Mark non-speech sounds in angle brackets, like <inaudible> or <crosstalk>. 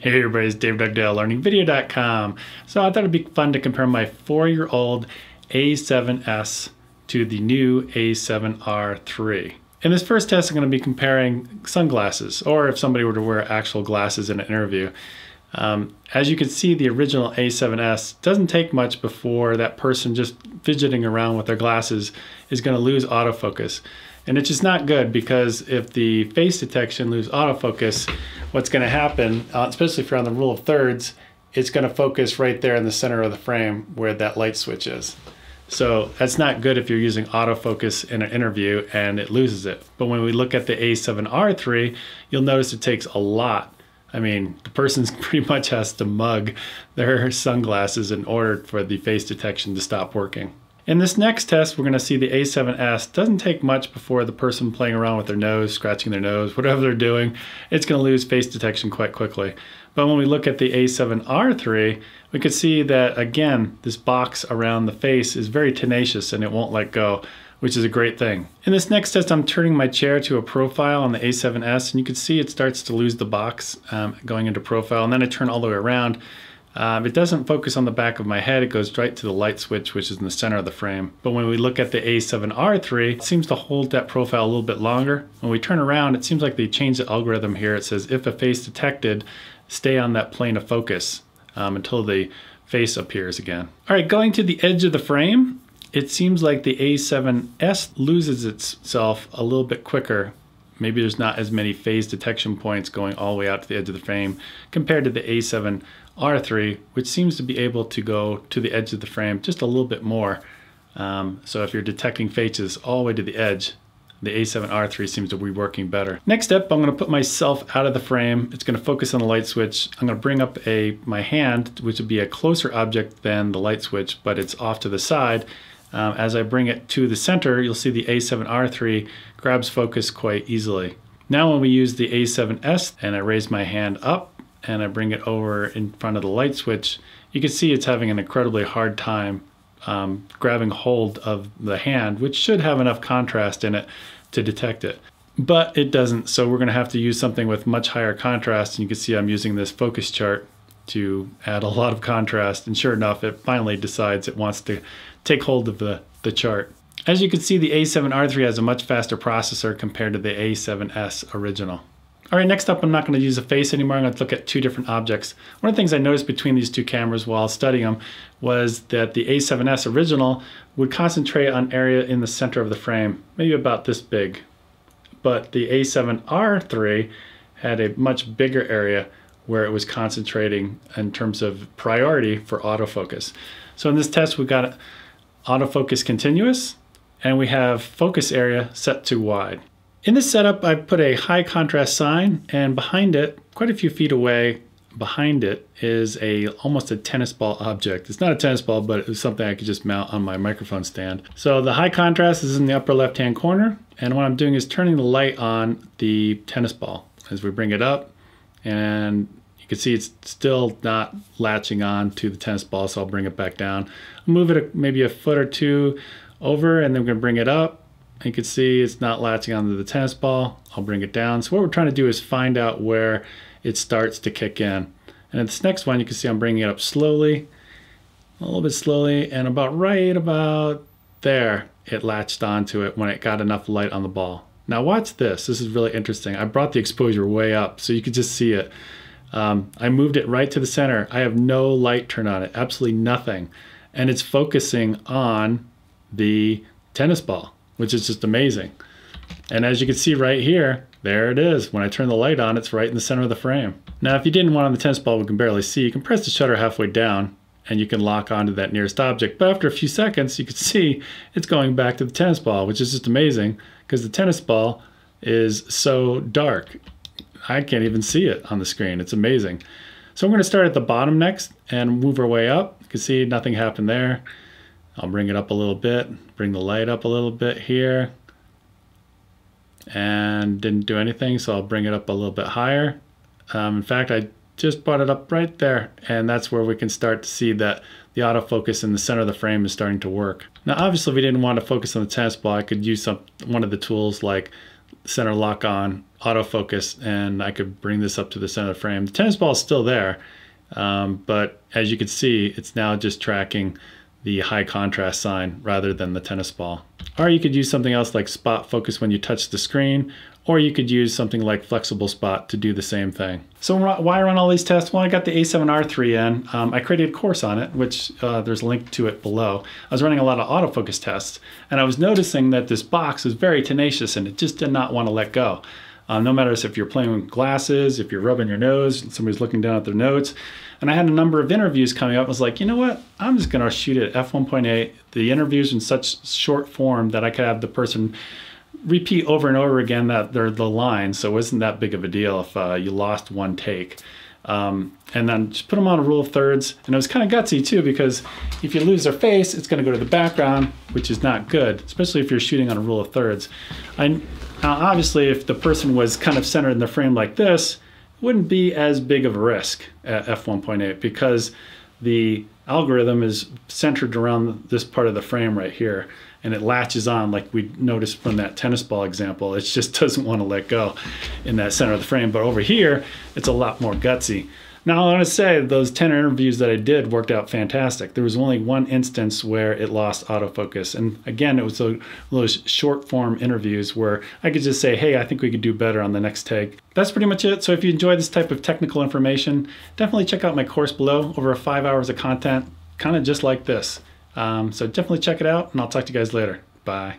Hey everybody, it's Dave Dugdale, learningvideo.com. So I thought it'd be fun to compare my four-year-old A7S to the new A7R3. In this first test, I'm going to be comparing sunglasses, or if somebody were to wear actual glasses in an interview. Um, as you can see, the original A7S doesn't take much before that person just fidgeting around with their glasses is going to lose autofocus. And it's just not good because if the face detection loses autofocus, what's going to happen, uh, especially if you're on the rule of thirds, it's going to focus right there in the center of the frame where that light switch is. So that's not good if you're using autofocus in an interview and it loses it. But when we look at the A7R3, you'll notice it takes a lot I mean, the person <laughs> pretty much has to mug their sunglasses in order for the face detection to stop working. In this next test, we're going to see the A7S doesn't take much before the person playing around with their nose, scratching their nose, whatever they're doing, it's going to lose face detection quite quickly. But when we look at the A7R3, we can see that again, this box around the face is very tenacious and it won't let go which is a great thing. In this next test, I'm turning my chair to a profile on the A7S, and you can see it starts to lose the box um, going into profile, and then I turn all the way around. Um, it doesn't focus on the back of my head, it goes right to the light switch, which is in the center of the frame. But when we look at the A7R3, it seems to hold that profile a little bit longer. When we turn around, it seems like they changed the algorithm here. It says if a face detected, stay on that plane of focus um, until the face appears again. All right, going to the edge of the frame, it seems like the A7S loses itself a little bit quicker. Maybe there's not as many phase detection points going all the way out to the edge of the frame compared to the A7R3, which seems to be able to go to the edge of the frame just a little bit more. Um, so if you're detecting faces all the way to the edge, the A7R3 seems to be working better. Next up, I'm gonna put myself out of the frame. It's gonna focus on the light switch. I'm gonna bring up a my hand, which would be a closer object than the light switch, but it's off to the side. Um, as I bring it to the center, you'll see the A7R3 grabs focus quite easily. Now when we use the A7S and I raise my hand up and I bring it over in front of the light switch, you can see it's having an incredibly hard time um, grabbing hold of the hand, which should have enough contrast in it to detect it. But it doesn't, so we're gonna have to use something with much higher contrast. And you can see I'm using this focus chart to add a lot of contrast. And sure enough, it finally decides it wants to take hold of the, the chart. As you can see, the A7R3 has a much faster processor compared to the A7S original. All right, next up, I'm not gonna use a face anymore. I'm gonna look at two different objects. One of the things I noticed between these two cameras while studying them was that the A7S original would concentrate on area in the center of the frame, maybe about this big. But the A7R3 had a much bigger area where it was concentrating in terms of priority for autofocus. So in this test, we've got autofocus continuous and we have focus area set to wide. In this setup, I put a high contrast sign and behind it, quite a few feet away, behind it is a almost a tennis ball object. It's not a tennis ball, but it's something I could just mount on my microphone stand. So the high contrast is in the upper left-hand corner. And what I'm doing is turning the light on the tennis ball as we bring it up and you can see it's still not latching on to the tennis ball, so I'll bring it back down. Move it maybe a foot or two over, and then we're gonna bring it up. You can see it's not latching onto the tennis ball. I'll bring it down. So what we're trying to do is find out where it starts to kick in. And in this next one, you can see I'm bringing it up slowly, a little bit slowly, and about right about there, it latched onto it when it got enough light on the ball. Now watch this, this is really interesting. I brought the exposure way up so you could just see it. Um, I moved it right to the center. I have no light turned on it, absolutely nothing. And it's focusing on the tennis ball, which is just amazing. And as you can see right here, there it is. When I turn the light on, it's right in the center of the frame. Now, if you didn't want on the tennis ball, we can barely see, you can press the shutter halfway down and you can lock onto that nearest object. But after a few seconds, you can see it's going back to the tennis ball, which is just amazing because the tennis ball is so dark. I can't even see it on the screen. It's amazing. So I'm going to start at the bottom next and move our way up. You can see nothing happened there. I'll bring it up a little bit, bring the light up a little bit here. And didn't do anything, so I'll bring it up a little bit higher. Um, in fact, I just brought it up right there, and that's where we can start to see that the autofocus in the center of the frame is starting to work. Now, obviously, if we didn't want to focus on the tennis ball, I could use some, one of the tools like center lock on, autofocus, and I could bring this up to the center of the frame. The tennis ball is still there, um, but as you can see, it's now just tracking the high contrast sign rather than the tennis ball. Or you could use something else like spot focus when you touch the screen, or you could use something like flexible spot to do the same thing. So why run all these tests? Well, I got the A7R3 in. Um, I created a course on it, which uh, there's a link to it below. I was running a lot of autofocus tests, and I was noticing that this box was very tenacious and it just did not want to let go. Um, no matter if you're playing with glasses, if you're rubbing your nose, somebody's looking down at their notes. And I had a number of interviews coming up. I was like, you know what? I'm just going to shoot it f1.8. The interviews in such short form that I could have the person repeat over and over again that they're the line. So it wasn't that big of a deal if uh, you lost one take. Um, and then just put them on a rule of thirds. And it was kind of gutsy too, because if you lose their face, it's going to go to the background, which is not good, especially if you're shooting on a rule of thirds. I, obviously, if the person was kind of centered in the frame like this, wouldn't be as big of a risk at f1.8 because the algorithm is centered around this part of the frame right here and it latches on like we noticed from that tennis ball example. It just <laughs> doesn't want to let go in that center of the frame. But over here, it's a lot more gutsy. Now, I want to say those 10 interviews that I did worked out fantastic. There was only one instance where it lost autofocus. And again, it was those short form interviews where I could just say, hey, I think we could do better on the next take. That's pretty much it. So if you enjoy this type of technical information, definitely check out my course below. Over five hours of content, kind of just like this. Um, so definitely check it out, and I'll talk to you guys later. Bye.